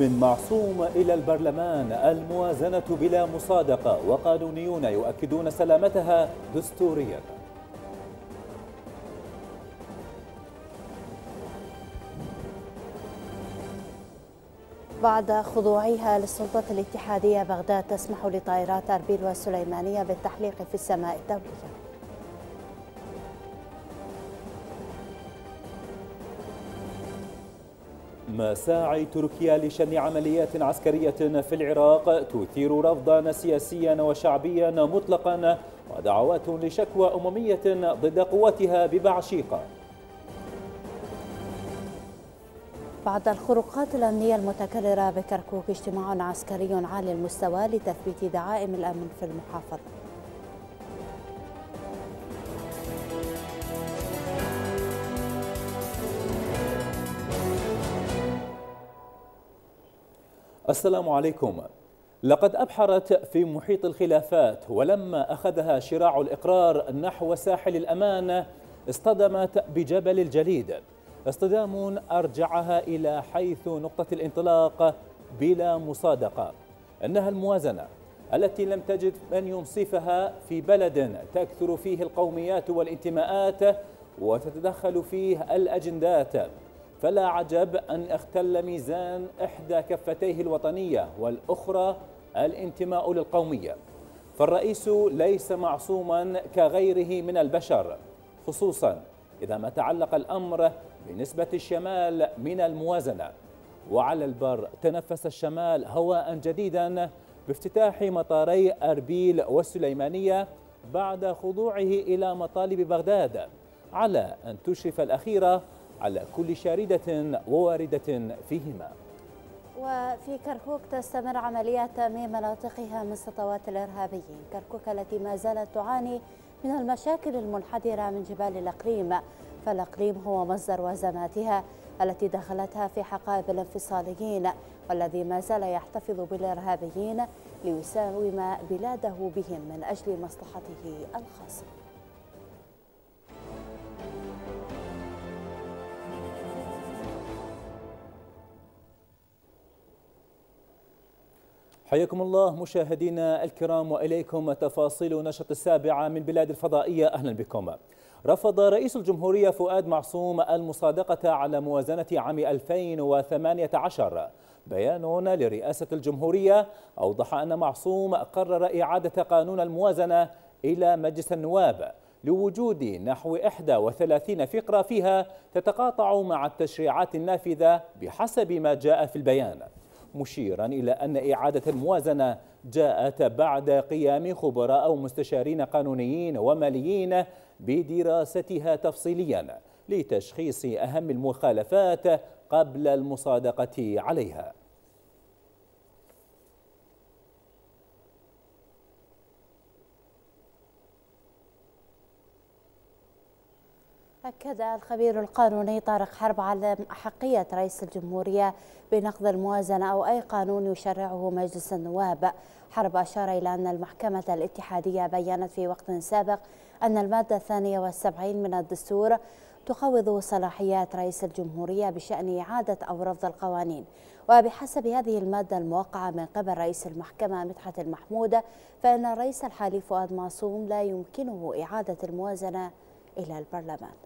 من معصوم إلى البرلمان الموازنة بلا مصادقة وقانونيون يؤكدون سلامتها دستوريا. بعد خضوعها للسلطة الاتحادية بغداد تسمح لطائرات أربيل والسليمانية بالتحليق في السماء الدولية. مساعي تركيا لشن عمليات عسكرية في العراق تثير رفضا سياسيا وشعبيا مطلقا ودعوات لشكوى أممية ضد قوتها ببعشيقة بعد الخروقات الأمنية المتكررة بكركوك اجتماع عسكري عالي المستوى لتثبيت دعائم الأمن في المحافظة. السلام عليكم. لقد أبحرت في محيط الخلافات ولما أخذها شراع الإقرار نحو ساحل الأمان اصطدمت بجبل الجليد. اصطدام أرجعها إلى حيث نقطة الانطلاق بلا مصادقة. أنها الموازنة التي لم تجد من ينصفها في بلد تكثر فيه القوميات والانتماءات وتتدخل فيه الأجندات. فلا عجب أن اختل ميزان إحدى كفتيه الوطنية والأخرى الانتماء للقومية. فالرئيس ليس معصوما كغيره من البشر خصوصا إذا ما تعلق الأمر بنسبة الشمال من الموازنة. وعلى البر تنفس الشمال هواء جديدا بافتتاح مطاري أربيل والسليمانية بعد خضوعه إلى مطالب بغداد على أن تشرف الأخيرة على كل شاردة وواردة فيهما. وفي كركوك تستمر عمليات تأمين مناطقها من سطوات الإرهابيين. كركوك التي ما زالت تعاني من المشاكل المنحدرة من جبال الأقليم. فالأقليم هو مصدر وزماتها التي دخلتها في حقائب الانفصاليين والذي ما زال يحتفظ بالإرهابيين ليساوم بلاده بهم من أجل مصلحته الخاصة. حياكم الله مشاهدينا الكرام وإليكم تفاصيل نشرة السابعة من بلاد الفضائية. أهلا بكم. رفض رئيس الجمهورية فؤاد معصوم المصادقة على موازنة عام 2018 بيان لرئاسة الجمهورية أوضح أن معصوم قرر إعادة قانون الموازنة إلى مجلس النواب لوجود نحو 31 فقرة فيها تتقاطع مع التشريعات النافذة بحسب ما جاء في البيان. مشيرا إلى أن إعادة الموازنة جاءت بعد قيام خبراء أو مستشارين قانونيين وماليين بدراستها تفصيليا لتشخيص أهم المخالفات قبل المصادقة عليها. أكد الخبير القانوني طارق حرب على أحقية رئيس الجمهورية بنقض الموازنة أو أي قانون يشرعه مجلس النواب. حرب أشار إلى أن المحكمة الاتحادية بيّنت في وقت سابق أن المادة الثانية والسبعين من الدستور تخوض صلاحيات رئيس الجمهورية بشأن إعادة أو رفض القوانين. وبحسب هذه المادة الموقعة من قبل رئيس المحكمة مدحت المحمود فإن الرئيس الحالي فؤاد معصوم لا يمكنه إعادة الموازنة إلى البرلمان.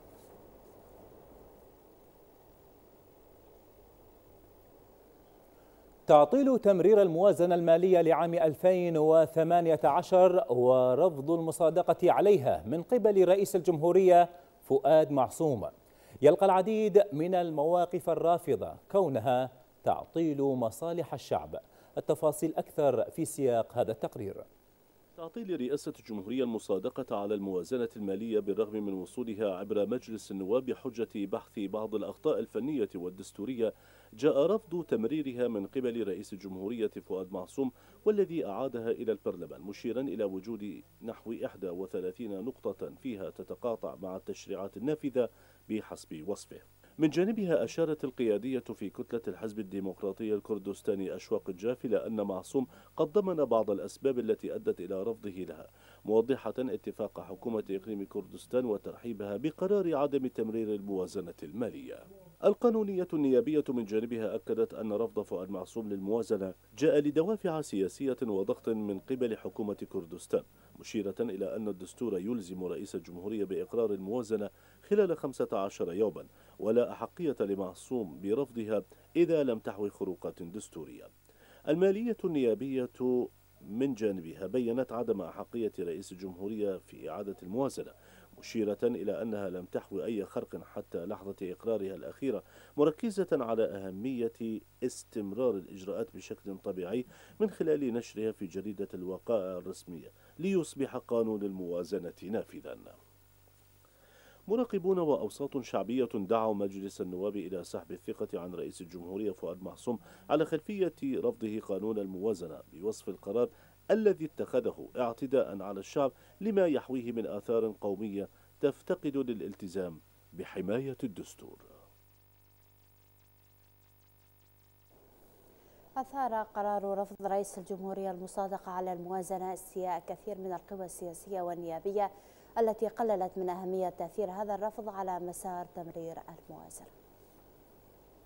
تعطيل تمرير الموازنة المالية لعام 2018 ورفض المصادقة عليها من قبل رئيس الجمهورية فؤاد معصوم. يلقى العديد من المواقف الرافضة كونها تعطيل مصالح الشعب. التفاصيل أكثر في سياق هذا التقرير. تعطيل رئاسة الجمهورية المصادقة على الموازنة المالية بالرغم من وصولها عبر مجلس النواب بحجة بحث بعض الأخطاء الفنية والدستورية جاء رفض تمريرها من قبل رئيس الجمهورية فؤاد معصوم والذي أعادها إلى البرلمان مشيرا إلى وجود نحو 31 نقطة فيها تتقاطع مع التشريعات النافذة بحسب وصفه. من جانبها أشارت القيادية في كتلة الحزب الديمقراطي الكردستاني أشواق الجاف إلى أن معصوم قد ضمن بعض الأسباب التي أدت إلى رفضه لها موضحة اتفاق حكومة إقليم كردستان وترحيبها بقرار عدم تمرير الموازنة المالية. القانونية النيابية من جانبها أكدت أن رفض فؤاد معصوم للموازنة جاء لدوافع سياسية وضغط من قبل حكومة كردستان مشيرة إلى أن الدستور يلزم رئيس الجمهورية بإقرار الموازنة خلال 15 يوما ولا أحقية لمعصوم برفضها إذا لم تحوي خروقات دستورية. المالية النيابية من جانبها بينت عدم أحقية رئيس الجمهورية في إعادة الموازنة مشيرة إلى أنها لم تحوي أي خرق حتى لحظة إقرارها الأخيرة مركزة على أهمية استمرار الإجراءات بشكل طبيعي من خلال نشرها في جريدة الوقائع الرسمية ليصبح قانون الموازنة نافذا. مراقبون وأوساط شعبية دعوا مجلس النواب إلى سحب الثقة عن رئيس الجمهورية فؤاد معصوم على خلفية رفضه قانون الموازنة بوصف القرار الذي اتخذه اعتداء على الشعب لما يحويه من آثار قومية تفتقد للالتزام بحماية الدستور. أثار قرار رفض رئيس الجمهورية المصادقة على الموازنة استياء كثير من القوى السياسية والنيابية التي قللت من أهمية تأثير هذا الرفض على مسار تمرير الموازنة.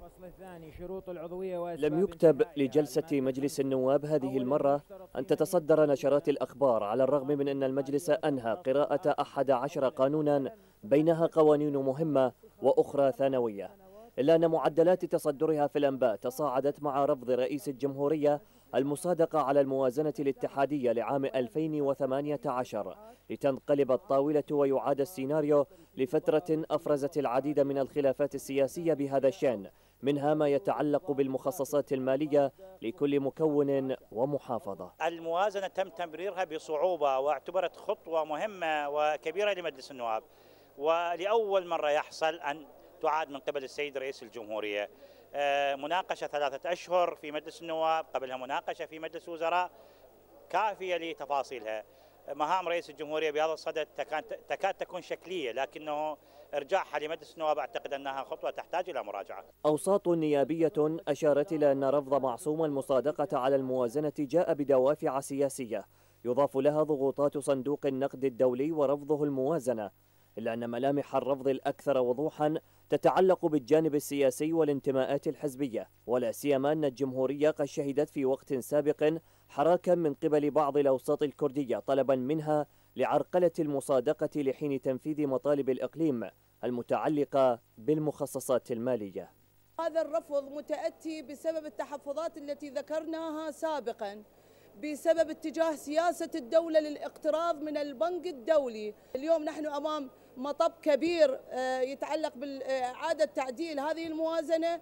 الفصل الثاني شروط العضوية لم يكتب لجلسة مجلس النواب هذه المرة أن تتصدر نشرات الأخبار على الرغم من أن المجلس أنهى قراءة أحد عشر قانونا بينها قوانين مهمة وأخرى ثانوية. إلا أن معدلات تصدرها في الأنباء تصاعدت مع رفض رئيس الجمهورية المصادقة على الموازنة الاتحادية لعام 2018 لتنقلب الطاولة ويعاد السيناريو لفترة أفرزت العديد من الخلافات السياسية بهذا الشأن. منها ما يتعلق بالمخصصات المالية لكل مكون ومحافظة. الموازنة تم تمريرها بصعوبة واعتبرت خطوة مهمة وكبيرة لمجلس النواب ولأول مرة يحصل أن تعاد من قبل السيد رئيس الجمهورية. آه، مناقشة ثلاثة أشهر في مجلس النواب قبلها مناقشة في مجلس الوزراء كافية لتفاصيلها. مهام رئيس الجمهورية بهذا الصدد تكاد تكون شكلية لكنه ارجاعها لمجلس النواب أعتقد أنها خطوة تحتاج إلى مراجعة. أوساط نيابية أشارت إلى أن رفض معصوم المصادقة على الموازنة جاء بدوافع سياسية يضاف لها ضغوطات صندوق النقد الدولي ورفضه الموازنة إلا أن ملامح الرفض الأكثر وضوحا تتعلق بالجانب السياسي والانتماءات الحزبية ولا سيما أن الجمهورية قد شهدت في وقت سابق حراكا من قبل بعض الأوساط الكردية طلبا منها لعرقلة المصادقة لحين تنفيذ مطالب الإقليم المتعلقة بالمخصصات المالية. هذا الرفض متأتي بسبب التحفظات التي ذكرناها سابقا بسبب اتجاه سياسة الدولة للاقتراض من البنك الدولي. اليوم نحن أمام مطب كبير آه، يتعلق بإعادة تعديل هذه الموازنة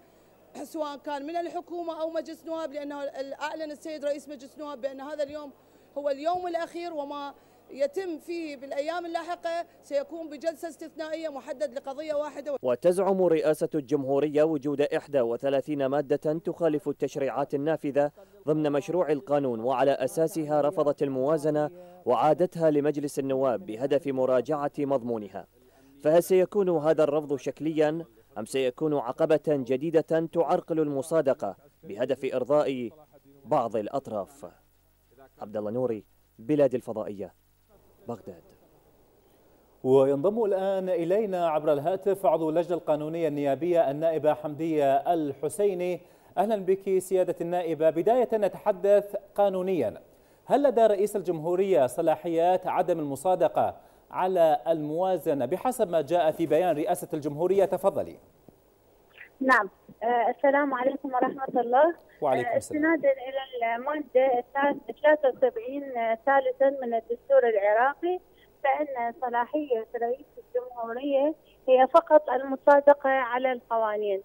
سواء كان من الحكومة أو مجلس نواب لأنه أعلن السيد رئيس مجلس نواب بأن هذا اليوم هو اليوم الأخير وما يتم فيه بالأيام اللاحقة سيكون بجلسة استثنائية محدد لقضية واحدة وتزعم رئاسة الجمهورية وجود 31 مادة تخالف التشريعات النافذة ضمن مشروع القانون وعلى أساسها رفضت الموازنة وعادتها لمجلس النواب بهدف مراجعة مضمونها. فهل سيكون هذا الرفض شكليا؟ أم سيكون عقبة جديدة تعرقل المصادقة بهدف إرضاء بعض الأطراف؟ عبد الله نوري بلاد الفضائية. بغداد. وينضم الآن إلينا عبر الهاتف عضو اللجنة القانونية النيابية النائبة حمدية الحسيني. أهلا بك سيادة النائبة. بداية نتحدث قانونيا. هل لدى رئيس الجمهورية صلاحيات عدم المصادقة على الموازنة بحسب ما جاء في بيان رئاسة الجمهورية؟ تفضلي. نعم. آه السلام عليكم ورحمة الله. وعليكم السلام. استنادا إلى المادة 73 آه، ثالثا من الدستور العراقي فإن صلاحية رئيس الجمهورية هي فقط المصادقة على القوانين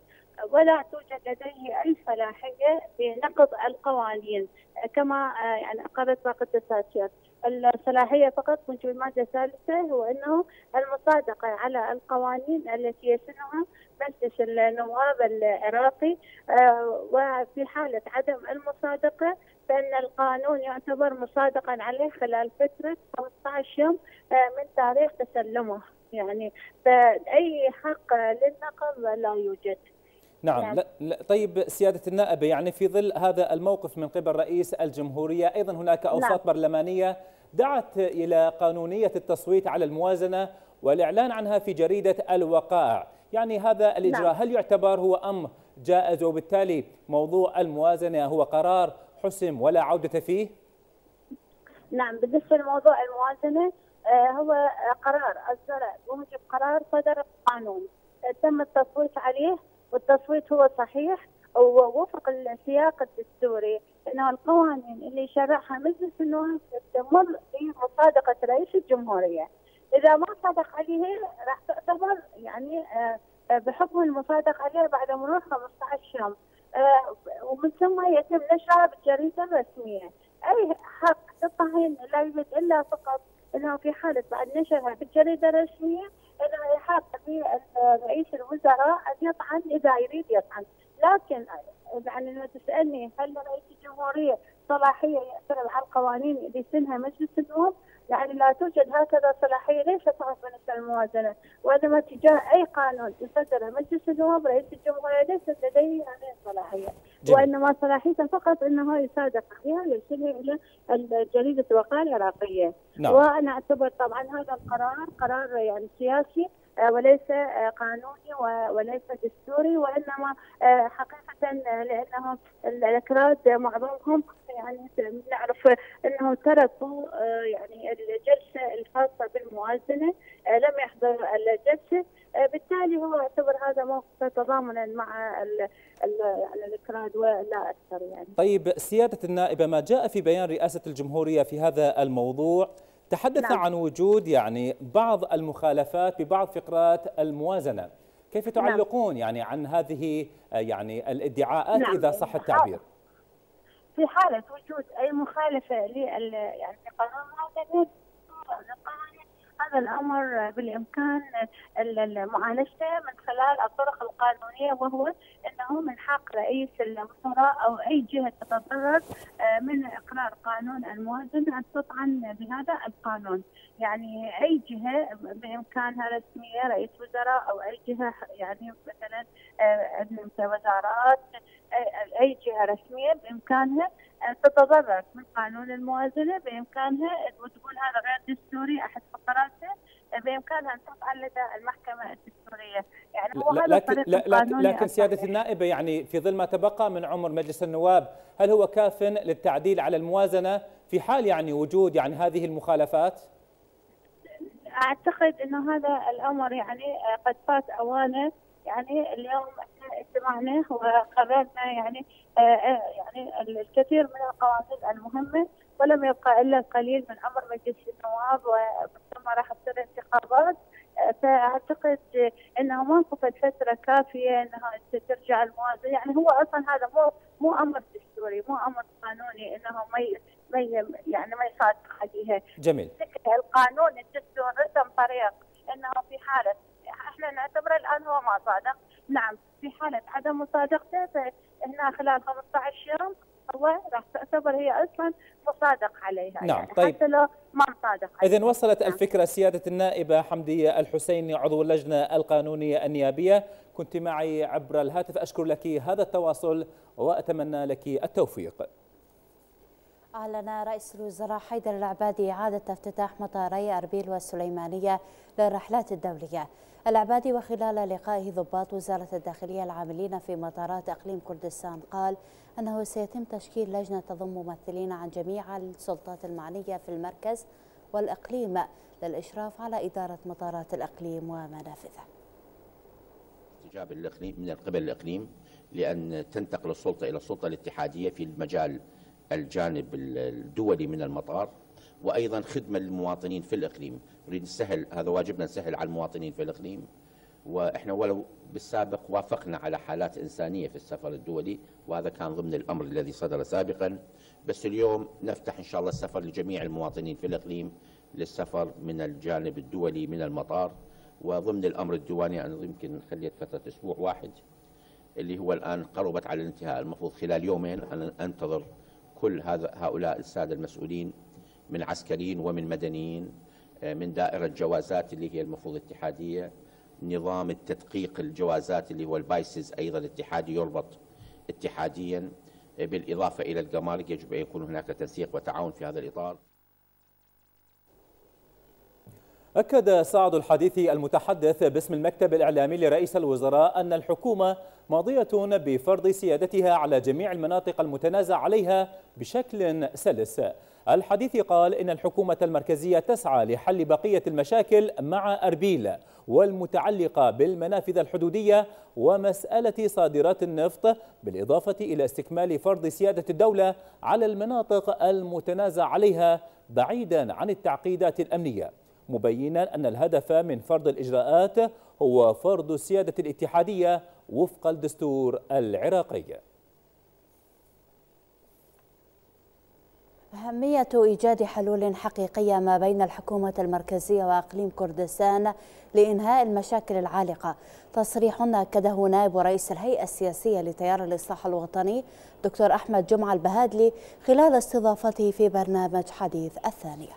ولا توجد لديه أي صلاحية بنقض القوانين كما يعني أقرت باقي الدساتير الصلاحية فقط من المادة الثالثة هو أنه المصادقة على القوانين التي يسنها مجلس النواب العراقي آه، وفي حالة عدم المصادقة فإن القانون يعتبر مصادقا عليه خلال فترة 15 يوم آه، من تاريخ تسلمه. يعني فأي حق للنقض لا يوجد. نعم لا لا. طيب سيادة النائبة يعني في ظل هذا الموقف من قبل رئيس الجمهورية أيضا هناك أوساط نعم. برلمانية دعت إلى قانونية التصويت على الموازنة والإعلان عنها في جريدة الوقائع. يعني هذا الإجراء نعم. هل يعتبر هو أمر جائز وبالتالي موضوع الموازنة هو قرار حسم ولا عودة فيه؟ نعم بالنسبة لموضوع الموازنة آه، هو قرار أصدر بموجب قرار صدر القانون آه، تم التصويت عليه والتصويت هو صحيح ووفق السياق الدستوري إنه القوانين اللي يشرعها مجلس النواب تمر بمصادقه رئيس الجمهورية. إذا ما صادق عليه راح تعتبر يعني آه، بحكم المصادقه عليه بعد مرور 15 يوم ومن ثم يتم نشرها بالجريده الرسميه. أي حق للطعن لا يوجد إلا فقط إنه في حالة بعد نشرها بالجريده الرسميه إنه يحق برئيس الوزراء أن يطعن إذا يريد يطعن، لكن يعني لو تسألني هل رئيس الجمهورية صلاحية يعترض على القوانين اللي يسنها مجلس النواب؟ يعني لا توجد هكذا صلاحية ليس فقط بالنسبة للموازنه وانما تجاه أي قانون يصدره مجلس النواب رئيس الجمهورية ليست لديه هذه الصلاحية. وإنما صلاحيته فقط إنه يصادق عليها ويرسلها إلى جريده الوقايه العراقية. نعم. وأنا أعتبر طبعا هذا القرار قرار يعني سياسي وليس آه، قانوني وليس دستوري وإنما آه، حقيقة لأنه الأكراد معظمهم يعني نعرف انهم تركوا يعني الجلسة الخاصة بالموازنة لم يحضر الجلسة بالتالي هو يعتبر هذا موقف تضامنا مع يعني الأكراد ولا أكثر يعني. طيب سيادة النائبة ما جاء في بيان رئاسة الجمهورية في هذا الموضوع تحدث نعم. عن وجود يعني بعض المخالفات ببعض فقرات الموازنة كيف نعم. تعلقون نعم. يعني عن هذه يعني الادعاءات نعم. إذا صح التعبير في حالة وجود أي مخالفة لل يعني قانون الموازنه هذا الأمر بالإمكان معالجته من خلال الطرق القانونية وهو إنه من حق رئيس الوزراء أو أي جهة تتضرر آه، من إقرار قانون الموازنه ان تطعن بهذا القانون، يعني أي جهة بامكانها رسميه رئيس وزراء أو أي جهة يعني مثلا آه، وزارات أي جهة رسمية بإمكانها تتضرر من قانون الموازنة بإمكانها وتقول هذا غير دستوري أحد فقراته بإمكانها أن تفعل لدى المحكمة الدستورية، يعني هو هذا لكن لكن, لكن سيادة النائبة يعني في ظل ما تبقى من عمر مجلس النواب، هل هو كاف للتعديل على الموازنة في حال يعني وجود يعني هذه المخالفات؟ أعتقد إنه هذا الأمر يعني قد فات أوانه. يعني اليوم اجتمعنا وقررنا يعني آه، آه، يعني الكثير من القوانين المهمة ولم يبقى إلا القليل من أمر مجلس النواب ثم راح تصير انتخابات. آه، فأعتقد انه ما وقفت فترة كافية إنها ترجع الموازنة. يعني هو أصلا هذا مو مو أمر دستوري مو أمر قانوني إنه ما ما يعني ما يصادق عليها جميل. القانون الدستور رسم طريق إنه في حالة إحنا نعتبره الآن هو ما صادق. نعم في حالة عدم مصادقته فهنا خلال 15 يوم هو راح تعتبر هي أصلا مصادق عليها. نعم يعني طيب. حتى لو ما مصادق اذا وصلت نعم. الفكرة سيادة النائبة حمدية الحسيني عضو اللجنة القانونية النيابية. كنت معي عبر الهاتف. أشكر لك هذا التواصل وأتمنى لك التوفيق. أعلن رئيس الوزراء حيدر العبادي إعادة افتتاح مطاري أربيل والسليمانية للرحلات الدولية. العبادي وخلال لقائه ضباط وزارة الداخلية العاملين في مطارات أقليم كردستان قال أنه سيتم تشكيل لجنة تضم ممثلين عن جميع السلطات المعنية في المركز والإقليم للإشراف على إدارة مطارات الإقليم ومنافذه. استجابة الإقليم من قبل الإقليم لأن تنتقل السلطة إلى السلطة الاتحادية في المجال الجانب الدولي من المطار. وأيضا خدمة للمواطنين في الإقليم، نريد نسهل هذا واجبنا نسهل على المواطنين في الإقليم. وإحنا ولو بالسابق وافقنا على حالات إنسانية في السفر الدولي وهذا كان ضمن الأمر الذي صدر سابقا. بس اليوم نفتح إن شاء الله السفر لجميع المواطنين في الإقليم للسفر من الجانب الدولي من المطار. وضمن الأمر الديواني أنا يمكن خليت فترة أسبوع واحد اللي هو الآن قربت على الانتهاء. المفروض خلال يومين أنا أنتظر كل هذا هؤلاء السادة المسؤولين من عسكريين ومن مدنيين آه، من دائرة جوازات اللي هي المفروض اتحادية نظام التدقيق الجوازات اللي هو البايسز أيضا اتحادي يربط اتحاديا آه، بالإضافة إلى الجمارك يجب أن يكون هناك تنسيق وتعاون في هذا الإطار. أكد سعد الحديثي المتحدث باسم المكتب الإعلامي لرئيس الوزراء أن الحكومة ماضية بفرض سيادتها على جميع المناطق المتنازع عليها بشكل سلس. الحديث قال إن الحكومة المركزية تسعى لحل بقية المشاكل مع أربيل والمتعلقة بالمنافذ الحدودية ومسألة صادرات النفط بالإضافة إلى استكمال فرض سيادة الدولة على المناطق المتنازع عليها بعيدا عن التعقيدات الأمنية. مبينا أن الهدف من فرض الإجراءات هو فرض السيادة الاتحادية وفق الدستور العراقي. أهمية إيجاد حلول حقيقية ما بين الحكومة المركزية وأقليم كردستان لإنهاء المشاكل العالقة. تصريح أكده نائب رئيس الهيئة السياسية لتيار الإصلاح الوطني دكتور أحمد جمعة البهادلي خلال استضافته في برنامج حديث الثانية.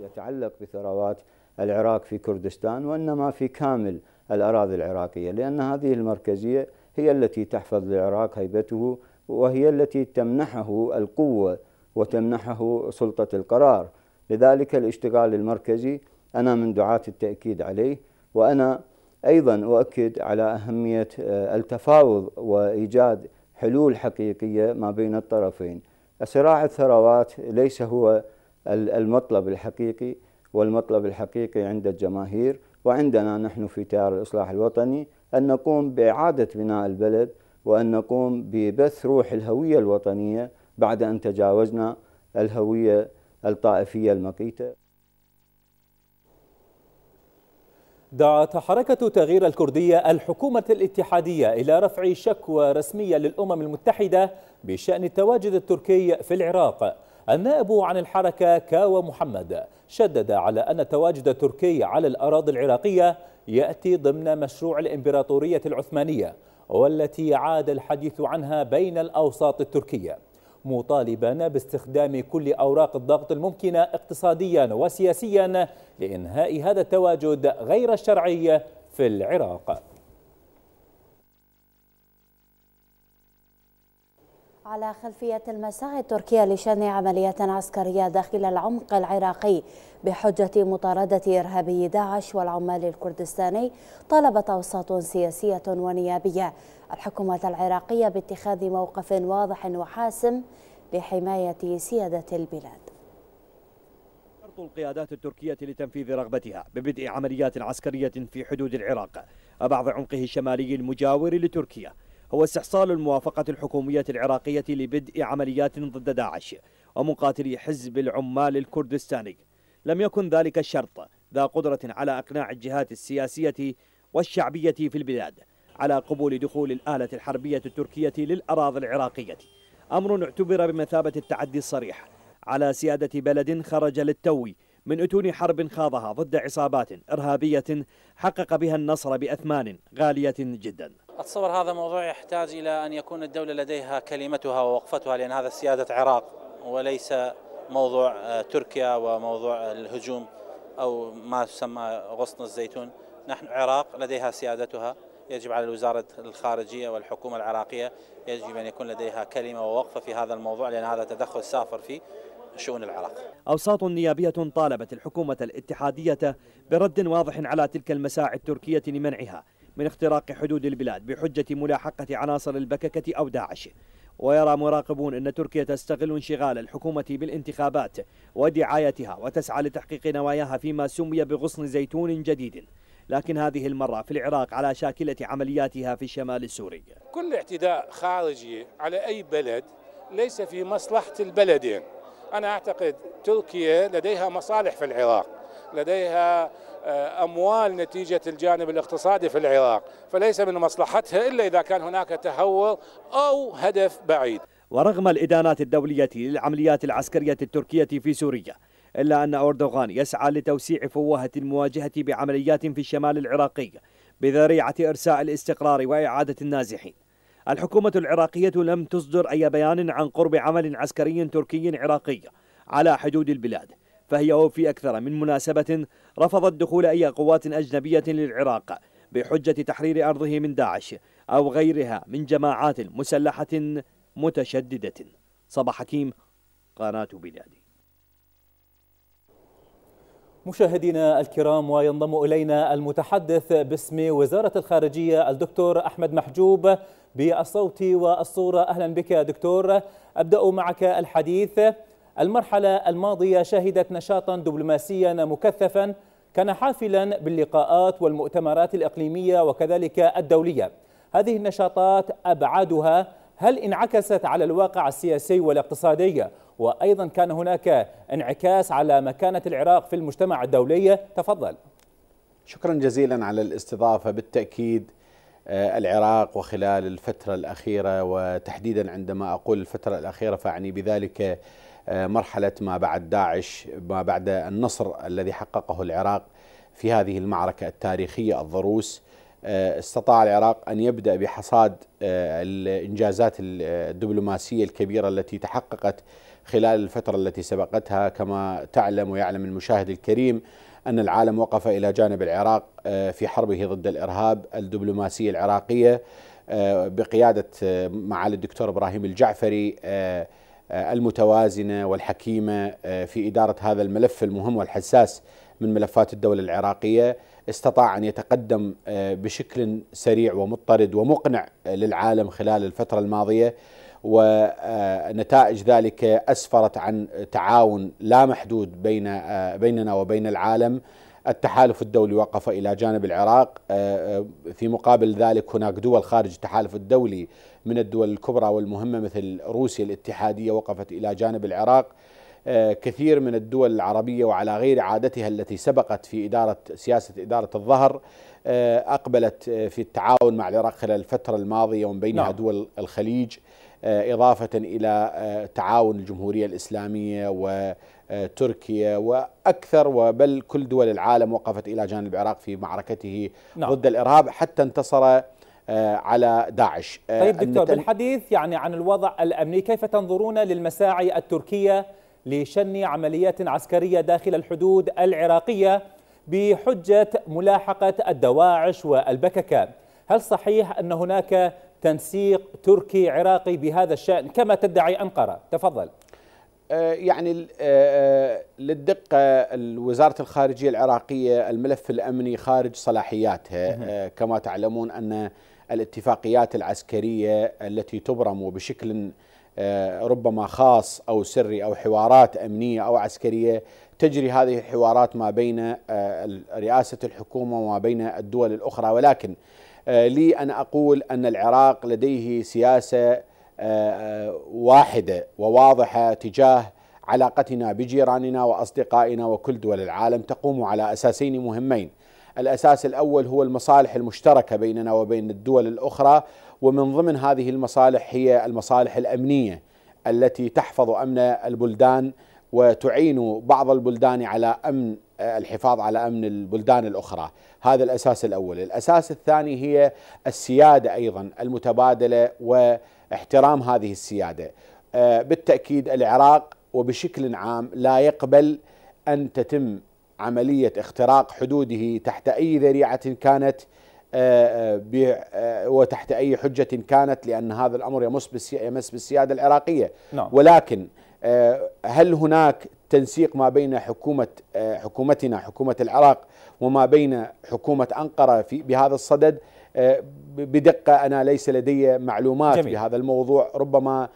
يتعلق بثروات العراق في كردستان وإنما في كامل الأراضي العراقية لأن هذه المركزية هي التي تحفظ للعراق هيبته وهي التي تمنحه القوة وتمنحه سلطة القرار. لذلك الاشتغال المركزي أنا من دعاة التأكيد عليه وأنا أيضا أؤكد على أهمية آه، التفاوض وإيجاد حلول حقيقية ما بين الطرفين. صراع الثروات ليس هو المطلب الحقيقي والمطلب الحقيقي عند الجماهير وعندنا نحن في تيار الإصلاح الوطني أن نقوم بإعادة بناء البلد وأن نقوم ببث روح الهوية الوطنية بعد أن تجاوزنا الهوية الطائفية المقيتة. دعت حركة تغيير الكردية الحكومة الاتحادية إلى رفع شكوى رسمية للأمم المتحدة بشأن التواجد التركي في العراق. النائب عن الحركة كاوى محمد شدد على أن التواجد التركي على الأراضي العراقية يأتي ضمن مشروع الإمبراطورية العثمانية والتي عاد الحديث عنها بين الأوساط التركية. مطالبا باستخدام كل أوراق الضغط الممكنة اقتصاديا وسياسيا لإنهاء هذا التواجد غير الشرعي في العراق. على خلفية المساعي التركية لشن عمليات عسكرية داخل العمق العراقي بحجة مطاردة إرهابي داعش والعمال الكردستاني طلبت أوساط سياسية ونيابية. الحكومة العراقية باتخاذ موقف واضح وحاسم لحماية سيادة البلاد. القيادات التركية لتنفيذ رغبتها ببدء عمليات عسكرية في حدود العراق وبعض عمقه الشمالي المجاور لتركيا. هو استحصال الموافقة الحكومية العراقية لبدء عمليات ضد داعش ومقاتلي حزب العمال الكردستاني. لم يكن ذلك الشرط ذا قدرة على إقناع الجهات السياسية والشعبية في البلاد على قبول دخول الآلة الحربية التركية للأراضي العراقية. أمر اعتبر بمثابة التعدي الصريح على سيادة بلد خرج للتو من أتون حرب خاضها ضد عصابات إرهابية حقق بها النصر بأثمان غالية جدا. أتصور هذا موضوع يحتاج إلى أن يكون الدولة لديها كلمتها ووقفتها لأن هذا سيادة عراق وليس موضوع آه، تركيا وموضوع الهجوم أو ما تسمى غصن الزيتون. نحن عراق لديها سيادتها. يجب على الوزارة الخارجية والحكومة العراقية يجب أن يكون لديها كلمة ووقفة في هذا الموضوع لأن هذا تدخل سافر في شؤون العراق. أوساط نيابية طالبت الحكومة الاتحادية برد واضح على تلك المساعي التركية لمنعها. من اختراق حدود البلاد بحجة ملاحقة عناصر البككة أو داعش. ويرى مراقبون أن تركيا تستغل انشغال الحكومة بالانتخابات ودعايتها وتسعى لتحقيق نواياها فيما سمي بغصن زيتون جديد. لكن هذه المرة في العراق على شاكلة عملياتها في الشمال السوري. كل اعتداء خارجي على أي بلد ليس في مصلحة البلدين. أنا أعتقد تركيا لديها مصالح في العراق لديها أموال نتيجة الجانب الاقتصادي في العراق فليس من مصلحتها إلا إذا كان هناك تهور أو هدف بعيد. ورغم الإدانات الدولية للعمليات العسكرية التركية في سوريا إلا أن أردوغان يسعى لتوسيع فوهة المواجهة بعمليات في الشمال العراقي بذريعة إرساء الاستقرار وإعادة النازحين. الحكومة العراقية لم تصدر أي بيان عن قرب عمل عسكري تركي عراقي على حدود البلاد. فهي وفي أكثر. من مناسبة رفضت دخول أي قوات أجنبية للعراق بحجة تحرير أرضه من داعش أو غيرها من جماعات مسلحة متشددة. صباح حكيم قناة بلادي. مشاهدينا الكرام وينضم إلينا المتحدث باسم وزارة الخارجية الدكتور أحمد محجوب بالصوت والصورة. أهلا بك دكتور. أبدأ معك الحديث. المرحلة الماضية شهدت نشاطا دبلوماسيا مكثفا كان حافلا باللقاءات والمؤتمرات الإقليمية وكذلك الدولية. هذه النشاطات ابعادها هل انعكست على الواقع السياسي والاقتصادي؟ وأيضا كان هناك انعكاس على مكانة العراق في المجتمع الدولي. تفضل. شكرا جزيلا على الاستضافة. بالتأكيد آه، العراق وخلال الفترة الأخيرة وتحديدا عندما أقول الفترة الأخيرة فأعني بذلك مرحلة ما بعد داعش ما بعد النصر الذي حققه العراق في هذه المعركة التاريخية الضروس. آه، استطاع العراق أن يبدأ بحصاد الإنجازات الدبلوماسية الكبيرة التي تحققت خلال الفترة التي سبقتها. كما تعلم ويعلم المشاهد الكريم أن العالم وقف إلى جانب العراق آه، في حربه ضد الإرهاب الدبلوماسية العراقية آه، بقيادة آه، معالي الدكتور إبراهيم الجعفري المتوازنة والحكيمة في إدارة هذا الملف المهم والحساس من ملفات الدولة العراقية استطاع أن يتقدم بشكل سريع ومضطرد ومقنع للعالم خلال الفترة الماضية ونتائج ذلك أسفرت عن تعاون لا محدود بين بيننا وبين العالم. التحالف الدولي وقف إلى جانب العراق في مقابل ذلك هناك دول خارج التحالف الدولي من الدول الكبرى والمهمة مثل روسيا الاتحادية وقفت إلى جانب العراق كثير من الدول العربية وعلى غير عادتها التي سبقت في إدارة سياسة إدارة الظهر أقبلت في التعاون مع العراق خلال الفترة الماضية ومن بينها نعم. دول الخليج آه، إضافة إلى آه، تعاون الجمهورية الإسلامية وتركيا وأكثر وبل كل دول العالم وقفت إلى جانب العراق في معركته نعم. ضد الإرهاب حتى انتصر آه، على داعش. طيب دكتور بالحديث يعني عن الوضع الأمني كيف تنظرون للمساعي التركية لشن عمليات عسكرية داخل الحدود العراقية بحجة ملاحقة الدواعش والبككة؟ هل صحيح أن هناك تنسيق تركي عراقي بهذا الشأن؟ كما تدعي أنقرة. تفضل. آه، يعني آه، آه، للدقة وزارة الخارجية العراقية الملف الأمني خارج صلاحياتها كما تعلمون أن الاتفاقيات العسكرية التي تبرم بشكل ربما خاص أو سري أو حوارات أمنية أو عسكرية تجري هذه الحوارات ما بين رئاسة الحكومة وما بين الدول الأخرى. ولكن آه، لي أن أقول أن العراق لديه سياسة آه، آه، واحدة وواضحة تجاه علاقتنا بجيراننا وأصدقائنا وكل دول العالم تقوم على أساسين مهمين. الأساس الأول هو المصالح المشتركة بيننا وبين الدول الأخرى ومن ضمن هذه المصالح هي المصالح الأمنية التي تحفظ أمن البلدان وتعين بعض البلدان على أمن الحفاظ على أمن البلدان الأخرى، هذا الأساس الأول، الأساس الثاني هي السيادة أيضا المتبادلة واحترام هذه السيادة. آه، بالتأكيد العراق وبشكل عام لا يقبل أن تتم عملية اختراق حدوده تحت أي ذريعة كانت آه، آه، وتحت أي حجة كانت لأن هذا الأمر يمس يمس بالسيادة العراقية نعم. ولكن آه، هل هناك تنسيق ما بين حكومة آه، حكومتنا حكومة العراق وما بين حكومة أنقرة في بهذا الصدد آه، بدقة أنا ليس لدي معلومات جميل. بهذا الموضوع ربما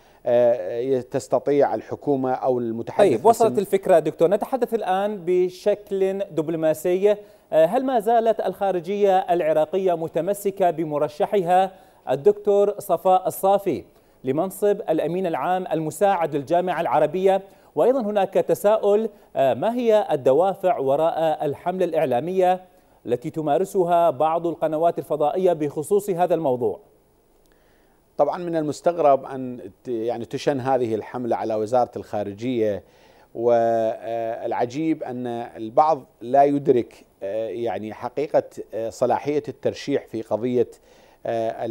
تستطيع الحكومة أو المتحدث طيب وصلت الفكرة دكتور. نتحدث الآن بشكل دبلوماسي. هل ما زالت الخارجية العراقية متمسكة بمرشحها الدكتور صفاء الصافي لمنصب الأمين العام المساعد للجامعة العربية؟ وأيضا هناك تساؤل آه، ما هي الدوافع وراء الحملة الإعلامية التي تمارسها بعض القنوات الفضائية بخصوص هذا الموضوع؟ طبعا من المستغرب أن يعني تشن هذه الحملة على وزارة الخارجية والعجيب أن البعض لا يدرك يعني حقيقة آه، صلاحية الترشيح في قضية آه،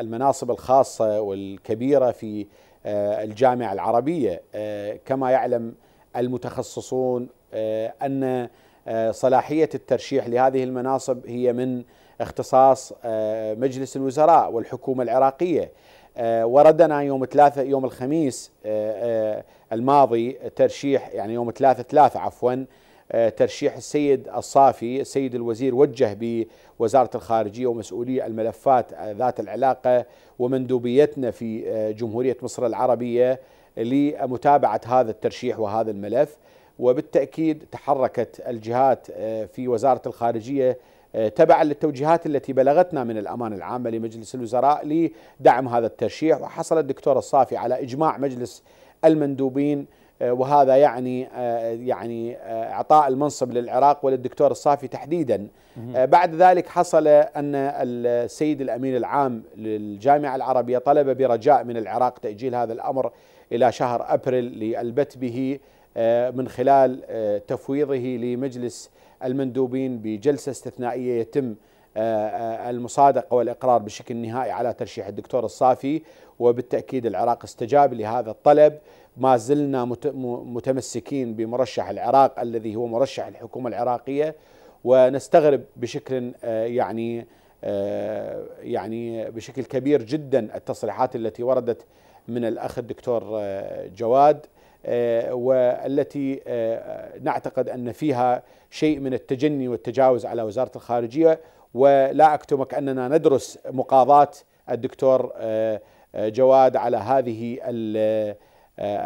المناصب الخاصة والكبيرة في الجامعة العربية. آه، كما يعلم المتخصصون أن صلاحية الترشيح لهذه المناصب هي من اختصاص مجلس الوزراء والحكومة العراقية. وردنا يوم ثلاثة يوم الخميس الماضي ترشيح يعني يوم ثلاثة ثلاثة عفوا ترشيح السيد الصافي السيد الوزير وجه بوزارة الخارجية ومسؤولي الملفات ذات العلاقة ومندوبيتنا في جمهورية مصر العربية لمتابعة هذا الترشيح وهذا الملف. وبالتأكيد تحركت الجهات في وزارة الخارجية تبعا للتوجيهات التي بلغتنا من الأمانة العامة لمجلس الوزراء لدعم هذا الترشيح. وحصل الدكتور الصافي على إجماع مجلس المندوبين آه، وهذا يعني آه، يعني آه، إعطاء المنصب للعراق وللدكتور الصافي تحديدا. بعد ذلك حصل أن السيد الأمين العام للجامعة العربية طلب برجاء من العراق تأجيل هذا الأمر إلى شهر أبريل للبت به من خلال تفويضه لمجلس المندوبين بجلسة استثنائية يتم المصادقة والإقرار بشكل نهائي على ترشيح الدكتور الصافي وبالتأكيد العراق استجاب لهذا الطلب. ما زلنا متمسكين بمرشح العراق الذي هو مرشح الحكومة العراقية ونستغرب بشكل آه، يعني آه، يعني بشكل كبير جدا التصريحات التي وردت من الأخ الدكتور آه، جواد. والتي نعتقد أن فيها شيء من التجني والتجاوز على وزارة الخارجية ولا أكتمك أننا ندرس مقاضاه الدكتور جواد على هذه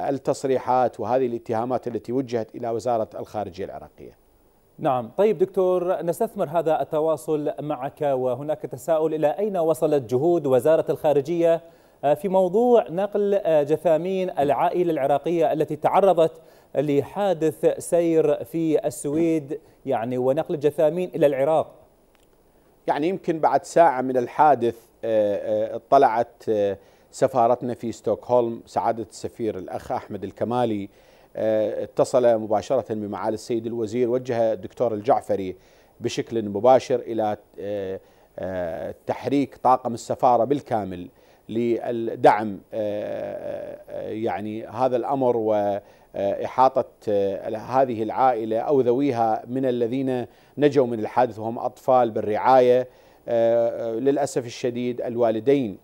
التصريحات وهذه الاتهامات التي وجهت إلى وزارة الخارجية العراقية. نعم طيب دكتور نستثمر هذا التواصل معك وهناك تساؤل إلى أين وصلت جهود وزارة الخارجية في موضوع نقل جثامين العائلة العراقية التي تعرضت لحادث سير في السويد يعني ونقل الجثامين إلى العراق. يعني يمكن بعد ساعة من الحادث آه، آه، اطلعت آه، سفارتنا في ستوكهولم سعادة السفير الأخ أحمد الكمالي آه، اتصل مباشرة بمعالي السيد الوزير وجه الدكتور الجعفري بشكل مباشر إلى آه، آه، تحريك طاقم السفارة بالكامل للدعم يعني هذا الأمر وإحاطة هذه العائلة أو ذويها من الذين نجوا من الحادث وهم أطفال بالرعاية للأسف الشديد الوالدين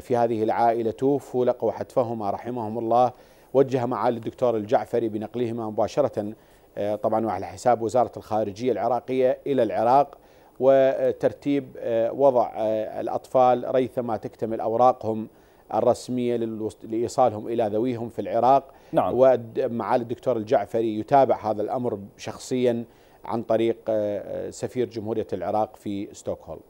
في هذه العائلة توفوا لقوا حتفهما رحمهم الله. وجه معالي الدكتور الجعفري بنقلهما مباشرة آه، طبعا وعلى حساب وزارة الخارجية العراقية إلى العراق. وترتيب آه، وضع آه، الأطفال ريثما تكتمل أوراقهم الرسمية لإيصالهم إلى ذويهم في العراق. نعم. ومعالي الدكتور الجعفري يتابع هذا الأمر شخصيا عن طريق سفير جمهورية العراق في ستوكهولم.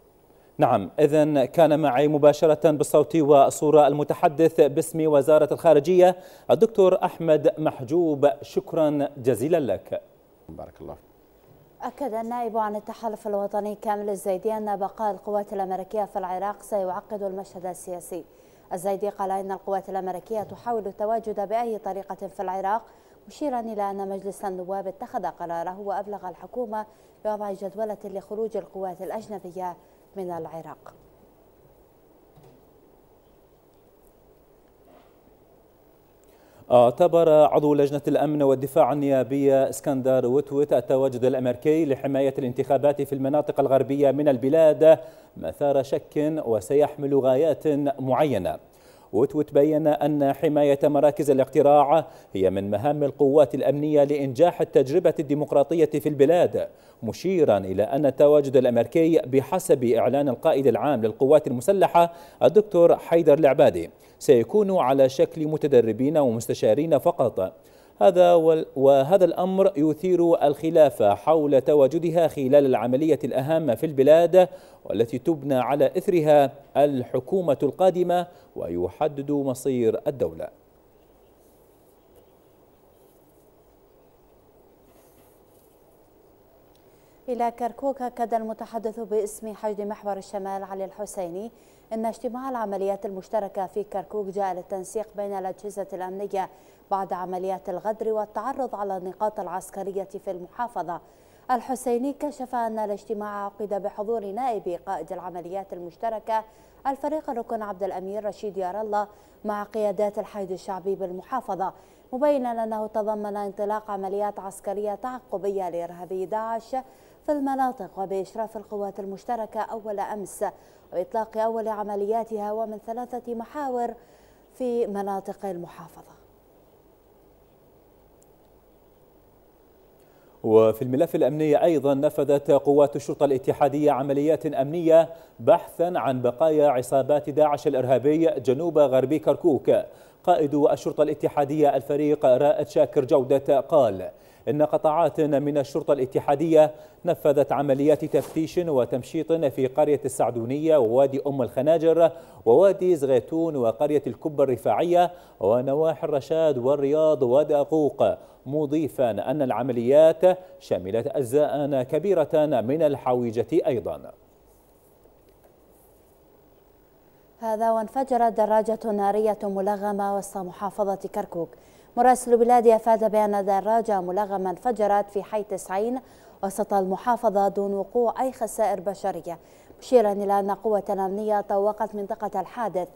نعم. إذا كان معي مباشرة بالصوت والصورة المتحدث باسم وزارة الخارجية الدكتور أحمد محجوب. شكرا جزيلا لك. بارك الله أكد النائب عن التحالف الوطني كامل الزيدي أن بقاء القوات الأمريكية في العراق سيعقد المشهد السياسي. الزيدي قال إن القوات الأمريكية تحاول التواجد بأي طريقة في العراق مشيرا إلى أن مجلس النواب اتخذ قراره وأبلغ الحكومة بوضع جدولة لخروج القوات الأجنبية من العراق. اعتبر عضو لجنة الأمن والدفاع النيابية إسكندر وتوت التواجد الأمريكي لحماية الانتخابات في المناطق الغربية من البلاد مثار شك وسيحمل غايات معينة. وتوت بين أن حماية مراكز الاقتراع هي من مهام القوات الأمنية لإنجاح التجربة الديمقراطية في البلاد مشيرا إلى أن التواجد الأمريكي بحسب إعلان القائد العام للقوات المسلحة الدكتور حيدر العبادي سيكون على شكل متدربين ومستشارين فقط. هذا وهذا الأمر يثير الخلاف حول تواجدها خلال العملية الأهم في البلاد والتي تبنى على إثرها الحكومة القادمة ويحدد مصير الدولة. إلى كركوك أكد المتحدث باسم حشد محور الشمال علي الحسيني أن اجتماع العمليات المشتركة في كركوك جاء للتنسيق بين الأجهزة الأمنية بعد عمليات الغدر والتعرض على النقاط العسكرية في المحافظة. الحسيني كشف أن الاجتماع عقد بحضور نائب قائد العمليات المشتركة الفريق الركن عبد الأمير رشيد يار الله مع قيادات الحيد الشعبي بالمحافظة مبينا أنه تضمن انطلاق عمليات عسكرية تعقبية لإرهابي داعش في المناطق وبإشراف القوات المشتركة أول أمس. وإطلاق أول عملياتها ومن ثلاثة محاور في مناطق المحافظة. وفي الملف الأمني أيضا نفذت قوات الشرطة الاتحادية عمليات أمنية بحثا عن بقايا عصابات داعش الإرهابي جنوب غربي كركوك. قائد الشرطة الاتحادية الفريق رائد شاكر جودة قال إن قطاعات من الشرطة الاتحادية نفذت عمليات تفتيش وتمشيط في قرية السعدونية ووادي أم الخناجر ووادي زغيتون وقرية الكبة الرفاعية ونواحي الرشاد والرياض ودقوق مضيفا أن العمليات شملت أجزاء كبيرة من الحويجة أيضا. هذا وانفجرت دراجة نارية ملغمة وسط محافظة كركوك. مراسل بلادي أفاد بأن دراجة ملغمة انفجرت في حي تسعين وسط المحافظة دون وقوع أي خسائر بشرية. مشيرا إلى أن قوة أمنية طوقت منطقة الحادث.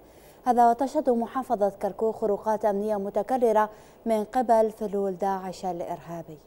هذا وتشهد محافظة كركوك خروقات أمنية متكررة من قبل فلول داعش الإرهابي.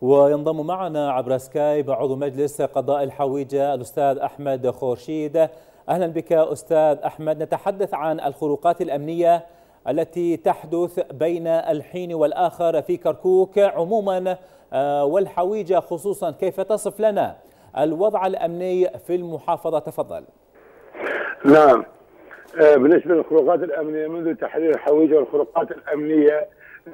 وينضم معنا عبر سكايب عضو مجلس قضاء الحويجة الأستاذ أحمد خورشيد. أهلا بك أستاذ أحمد. نتحدث عن الخروقات الأمنية التي تحدث بين الحين والآخر في كركوك. عموما آه، والحويجة خصوصا كيف تصف لنا الوضع الأمني في المحافظة؟ تفضل. نعم. آه، بالنسبة للخروقات الأمنية منذ تحرير الحويجة والخروقات الأمنية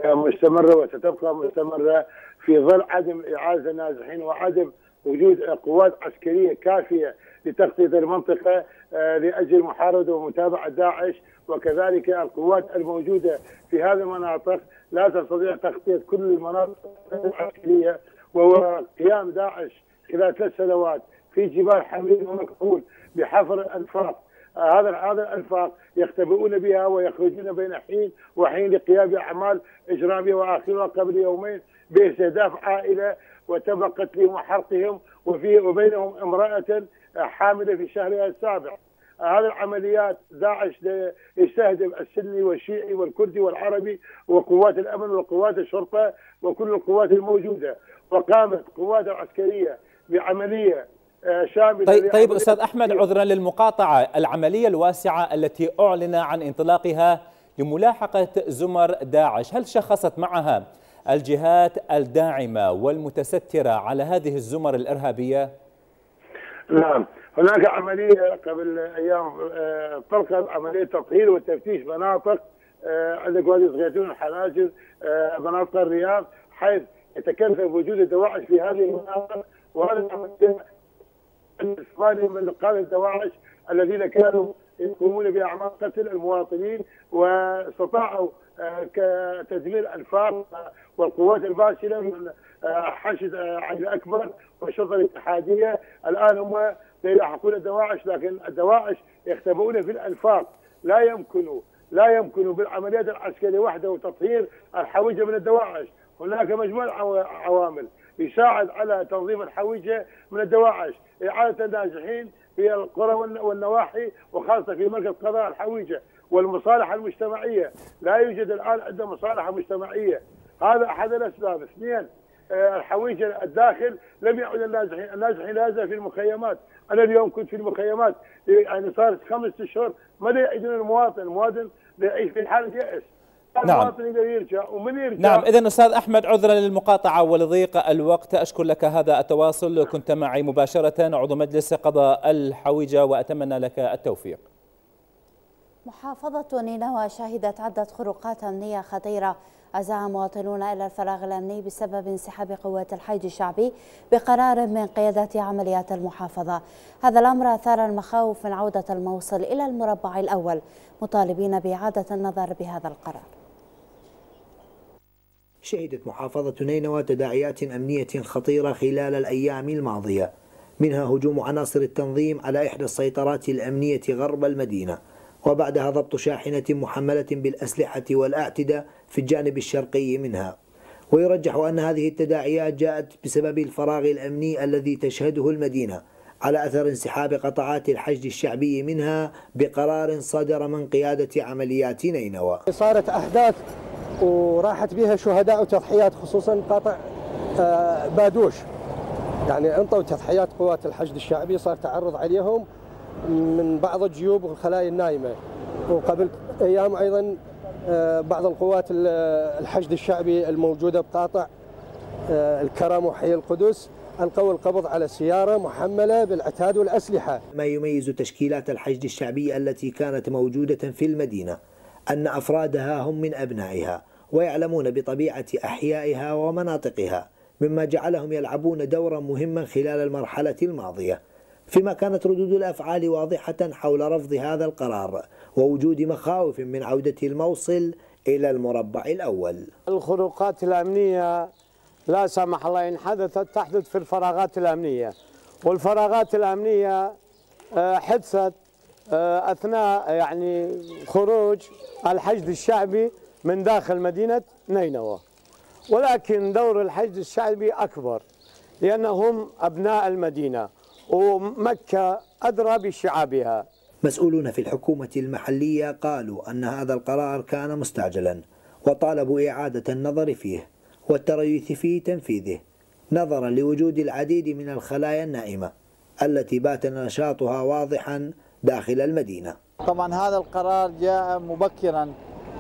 آه، مستمرة وستبقى مستمرة. في ظل عدم إعازة النازحين وعدم وجود قوات عسكرية كافية لتغطية المنطقة لأجل محاربة ومتابعة داعش. وكذلك القوات الموجودة في هذه المناطق لا تستطيع تغطية كل المناطق العسكرية وهو قيام داعش خلال ثلاث سنوات في جبال حميد ومكحول بحفر الأنفاق هذا هذا الأنفاق يختبئون بها ويخرجون بين حين وحين لقيام باعمال إجرامية وآخرها قبل يومين باستهداف عائلة وتم قتلهم وحرقهم وفي وبينهم امرأة حاملة في شهرها السابع. هذه العمليات داعش يستهدف السني والشيعي والكردي والعربي وقوات الأمن وقوات الشرطة وكل القوات الموجودة. وقامت قوات العسكرية بعملية شامله طيب, طيب أستاذ أحمد عذرا للمقاطعة العملية الواسعة التي أعلن عن انطلاقها لملاحقة زمر داعش. هل شخصت معها الجهات الداعمة والمتسترة على هذه الزمر الإرهابية؟ نعم. هناك عملية قبل أيام آه، طلقت عمليه تطهير وتفتيش مناطق آه، عندك وادي صغيتون الحناجر آه، مناطق الرياض حيث يتكلف وجود الدواعش في هذه المناطق وهذه العملية من قادة الدواعش الذين كانوا يقومون بأعمال قتل المواطنين واستطاعوا تدمير الانفاق والقوات الباسله من حشد عدد أكبر والشرطة الاتحادية. الآن هم سيلاحقون الدواعش لكن الدواعش يختبئون في الانفاق لا يمكن لا يمكن بالعمليات العسكرية وحده وتطهير الحويجه من الدواعش. هناك مجموعة عوامل. يساعد على تنظيم الحويجة من الدواعش. إعادة الناجحين في القرى والنواحي وخاصة في مركز قضاء الحويجة والمصالحة المجتمعية. لا يوجد الآن عندنا مصالحة مجتمعية. هذا أحد الأسباب. اثنين آه، الحويجة الداخل لم يعد النازحين، النازحين لا في المخيمات، أنا اليوم كنت في المخيمات يعني صار خمس أشهر ما يعيدون المواطن، المواطن يعيش في حاله يأس. نعم. يقدر يرجع ومن يرجع نعم اذا أستاذ أحمد عذرا للمقاطعة ولضيق الوقت أشكر لك هذا التواصل كنت معي مباشرة عضو مجلس قضاء الحويجة وأتمنى لك التوفيق. محافظة نينوى شهدت عدة خروقات أمنية خطيرة. أزعى مواطنون إلى الفراغ الأمني بسبب انسحاب قوات الحيد الشعبي بقرار من قيادة عمليات المحافظة. هذا الأمر أثار المخاوف من عودة الموصل إلى المربع الأول مطالبين بإعادة النظر بهذا القرار. شهدت محافظة نينوى تداعيات أمنية خطيرة خلال الأيام الماضية. منها هجوم عناصر التنظيم على إحدى السيطرات الأمنية غرب المدينة وبعدها ضبط شاحنة محملة بالأسلحة والأعتدة في الجانب الشرقي منها. ويرجح أن هذه التداعيات جاءت بسبب الفراغ الأمني الذي تشهده المدينة على أثر انسحاب قطاعات الحشد الشعبي منها بقرار صدر من قيادة عمليات نينوى. صارت أحداث وراحت بها شهداء وتضحيات خصوصا قطع آه، بادوش. يعني انطوا تضحيات قوات الحشد الشعبي صار تعرض عليهم من بعض الجيوب والخلايا النايمة. وقبل أيام أيضا آه، بعض القوات الحشد الشعبي الموجودة بقاطع آه، الكرم وحي القدس ألقوا القبض على سيارة محملة بالعتاد والأسلحة. ما يميز تشكيلات الحشد الشعبي التي كانت موجودة في المدينة؟ أن أفرادها هم من أبنائها ويعلمون بطبيعة أحيائها ومناطقها مما جعلهم يلعبون دورا مهما خلال المرحلة الماضية. فيما كانت ردود الأفعال واضحة حول رفض هذا القرار ووجود مخاوف من عودة الموصل إلى المربع الأول. الخروقات الأمنية لا سمح الله إن حدثت تحدث في الفراغات الأمنية والفراغات الأمنية آه، حدثت آه، أثناء يعني خروج الحشد الشعبي من داخل مدينة نينوى. ولكن دور الحشد الشعبي أكبر لأنهم أبناء المدينة ومكة أدرى بشعابها. مسؤولون في الحكومة المحلية قالوا أن هذا القرار كان مستعجلا وطالبوا إعادة النظر فيه والتريث في تنفيذه نظرا لوجود العديد من الخلايا النائمة التي بات نشاطها واضحا داخل المدينة. طبعا هذا القرار جاء مبكرا.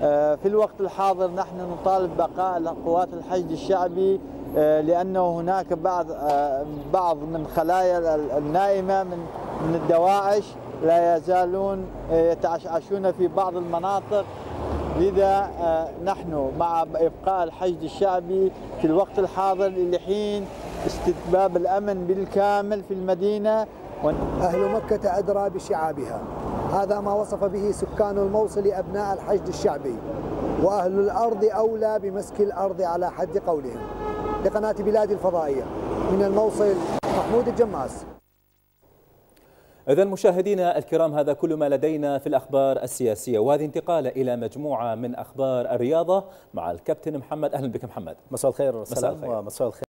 آه، في الوقت الحاضر نحن نطالب بقاء قوات الحشد الشعبي آه، لأنه هناك بعض آه، بعض من خلايا النائمة من من الدواعش لا يزالون يتعشعشون في بعض المناطق. لذا نحن مع إبقاء الحشد الشعبي في الوقت الحاضر لحين استتباب الأمن بالكامل في المدينة. أهل مكة أدرى بشعابها. هذا ما وصف به سكان الموصل أبناء الحشد الشعبي. وأهل الأرض أولى بمسك الأرض على حد قولهم. لقناة بلاد الفضائية. من الموصل محمود الجماس. إذا مشاهدينا الكرام هذا كل ما لدينا في الأخبار السياسية. وهذه انتقالة إلى مجموعة من أخبار الرياضة مع الكابتن محمد. أهلا بك محمد. مساء الخير والسلام ومساء الخير.